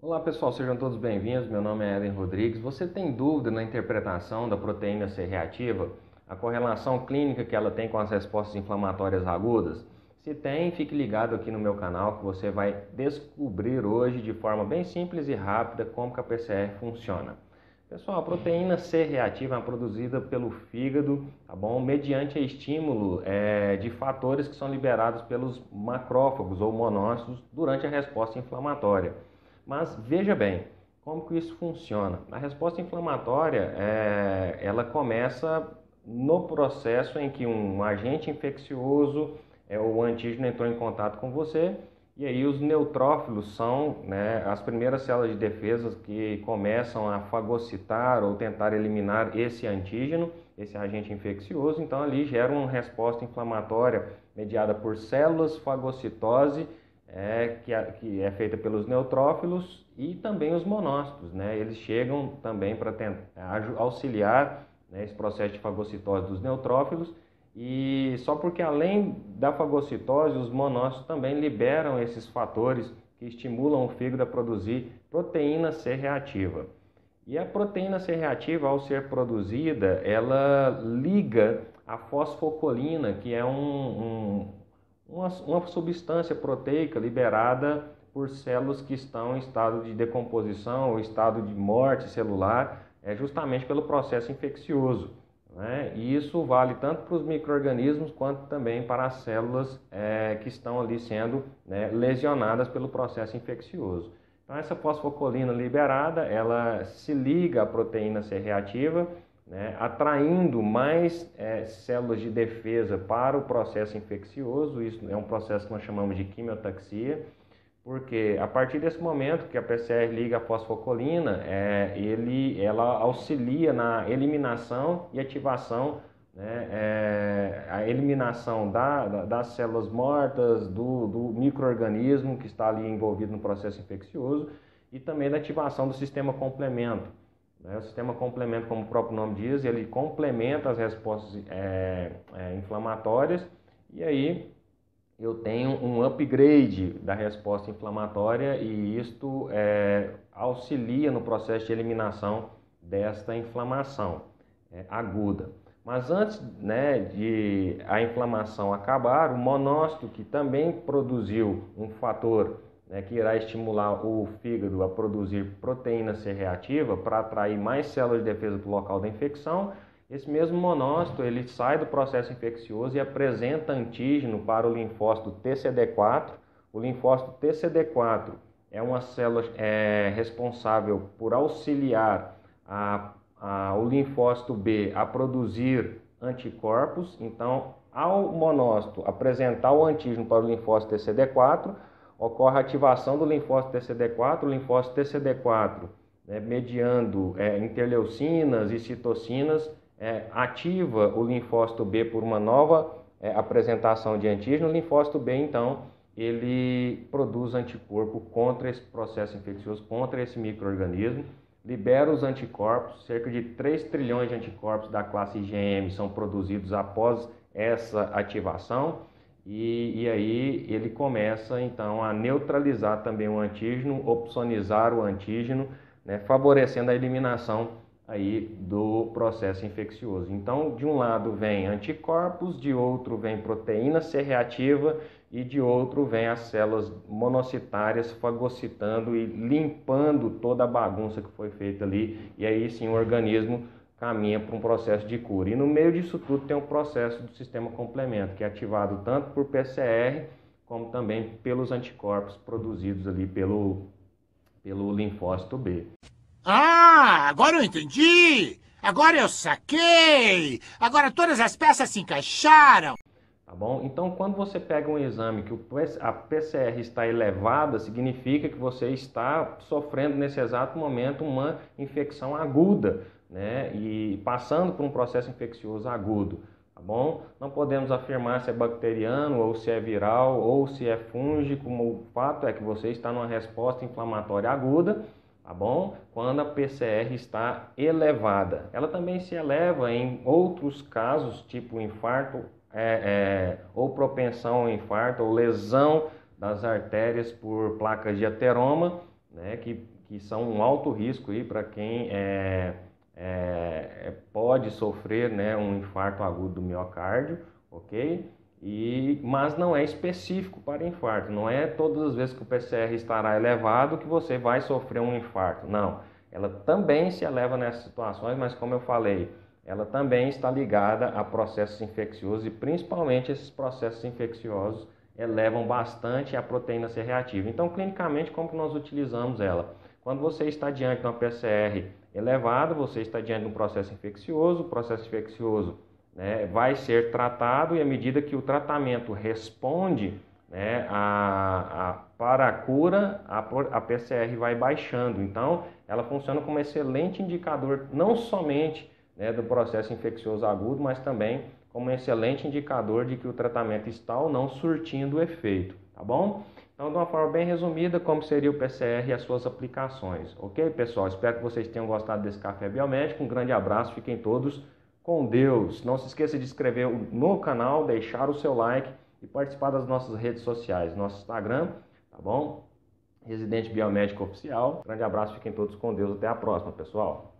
Olá pessoal, sejam todos bem-vindos. Meu nome é Eden Rodrigues. Você tem dúvida na interpretação da proteína C reativa? A correlação clínica que ela tem com as respostas inflamatórias agudas? Se tem, fique ligado aqui no meu canal que você vai descobrir hoje de forma bem simples e rápida como que a PCR funciona. Pessoal, a proteína C reativa é produzida pelo fígado, tá bom? Mediante estímulo é, de fatores que são liberados pelos macrófagos ou monócitos durante a resposta inflamatória. Mas veja bem, como que isso funciona? A resposta inflamatória, é, ela começa no processo em que um agente infeccioso, é, o antígeno entrou em contato com você e aí os neutrófilos são né, as primeiras células de defesa que começam a fagocitar ou tentar eliminar esse antígeno, esse agente infeccioso. Então ali gera uma resposta inflamatória mediada por células fagocitose, é, que, é, que é feita pelos neutrófilos e também os monócitos. Né? Eles chegam também para auxiliar né, esse processo de fagocitose dos neutrófilos e só porque além da fagocitose, os monócitos também liberam esses fatores que estimulam o fígado a produzir proteína C reativa. E a proteína C reativa, ao ser produzida, ela liga a fosfocolina, que é um, um, uma, uma substância proteica liberada por células que estão em estado de decomposição ou estado de morte celular, é justamente pelo processo infeccioso. Né? E isso vale tanto para os micro-organismos quanto também para as células é, que estão ali sendo né, lesionadas pelo processo infeccioso. Então essa fosfocolina liberada, ela se liga à proteína C reativa, né, atraindo mais é, células de defesa para o processo infeccioso. Isso é um processo que nós chamamos de quimiotaxia porque a partir desse momento que a PCR liga a fosfocolina, é, ele, ela auxilia na eliminação e ativação, né, é, a eliminação da, da, das células mortas, do, do microorganismo que está ali envolvido no processo infeccioso e também da ativação do sistema complemento. Né? O sistema complemento, como o próprio nome diz, ele complementa as respostas é, é inflamatórias e aí eu tenho um upgrade da resposta inflamatória e isto é, auxilia no processo de eliminação desta inflamação é, aguda. Mas antes né, de a inflamação acabar, o monócito, que também produziu um fator né, que irá estimular o fígado a produzir proteína C reativa para atrair mais células de defesa para o local da infecção, esse mesmo monócito ele sai do processo infeccioso e apresenta antígeno para o linfócito TCD4. O linfócito TCD4 é uma célula é, responsável por auxiliar a, a, o linfócito B a produzir anticorpos. Então, ao monócito apresentar o antígeno para o linfócito TCD4, ocorre a ativação do linfócito TCD4. O linfócito TCD4, né, mediando é, interleucinas e citocinas, é, ativa o linfócito B por uma nova é, apresentação de antígeno, o linfócito B, então, ele produz anticorpo contra esse processo infeccioso, contra esse microorganismo, libera os anticorpos, cerca de 3 trilhões de anticorpos da classe IgM são produzidos após essa ativação, e, e aí ele começa, então, a neutralizar também o antígeno, opsonizar o antígeno, né, favorecendo a eliminação aí do processo infeccioso. Então, de um lado vem anticorpos, de outro vem proteína C reativa e de outro vem as células monocitárias fagocitando e limpando toda a bagunça que foi feita ali, e aí sim o organismo caminha para um processo de cura. E no meio disso tudo tem o um processo do sistema complemento, que é ativado tanto por PCR como também pelos anticorpos produzidos ali pelo, pelo linfócito B. Ah, agora eu entendi! Agora eu saquei! Agora todas as peças se encaixaram! Tá bom? Então, quando você pega um exame que a PCR está elevada, significa que você está sofrendo nesse exato momento uma infecção aguda, né? E passando por um processo infeccioso agudo, tá bom? Não podemos afirmar se é bacteriano ou se é viral ou se é fúngico, o fato é que você está numa resposta inflamatória aguda tá bom? Quando a PCR está elevada. Ela também se eleva em outros casos, tipo infarto é, é, ou propensão ao infarto ou lesão das artérias por placas de ateroma, né, que, que são um alto risco para quem é, é, pode sofrer né, um infarto agudo do miocárdio, ok? E, mas não é específico para infarto, não é todas as vezes que o PCR estará elevado que você vai sofrer um infarto, não. Ela também se eleva nessas situações, mas como eu falei, ela também está ligada a processos infecciosos e principalmente esses processos infecciosos elevam bastante a proteína C reativa. Então, clinicamente, como que nós utilizamos ela? Quando você está diante de uma PCR elevada, você está diante de um processo infeccioso, o processo infeccioso né, vai ser tratado e à medida que o tratamento responde né, a, a, para a cura, a, a PCR vai baixando. Então, ela funciona como excelente indicador não somente né, do processo infeccioso agudo, mas também como excelente indicador de que o tratamento está ou não surtindo efeito, tá bom? Então, de uma forma bem resumida, como seria o PCR e as suas aplicações. Ok, pessoal? Espero que vocês tenham gostado desse café biomédico. Um grande abraço, fiquem todos com Deus. Não se esqueça de inscrever no canal, deixar o seu like e participar das nossas redes sociais, nosso Instagram, tá bom? Residente Biomédico Oficial. Grande abraço, fiquem todos com Deus. Até a próxima, pessoal.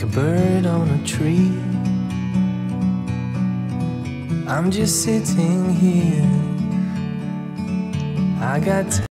Like a bird on a tree. I'm just sitting here. I got.